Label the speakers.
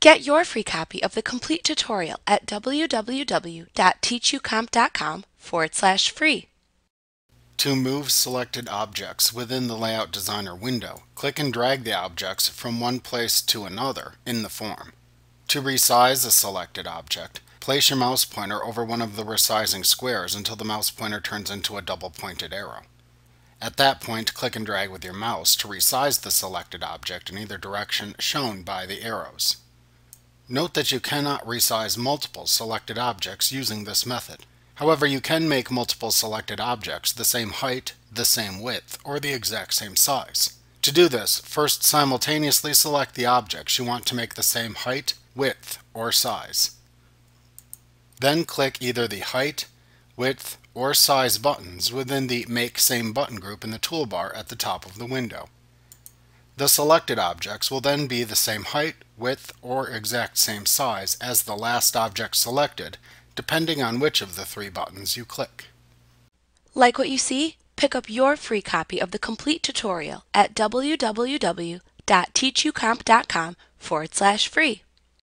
Speaker 1: Get your free copy of the complete tutorial at www.teachucomp.com forward slash free.
Speaker 2: To move selected objects within the Layout Designer window, click and drag the objects from one place to another in the form. To resize a selected object, place your mouse pointer over one of the resizing squares until the mouse pointer turns into a double pointed arrow. At that point, click and drag with your mouse to resize the selected object in either direction shown by the arrows. Note that you cannot resize multiple selected objects using this method. However, you can make multiple selected objects the same height, the same width, or the exact same size. To do this, first simultaneously select the objects you want to make the same height, width, or size. Then click either the height, width, or size buttons within the Make Same Button group in the toolbar at the top of the window. The selected objects will then be the same height, width, or exact same size as the last object selected, depending on which of the three buttons you click.
Speaker 1: Like what you see? Pick up your free copy of the complete tutorial at www.teachucomp.com forward slash free.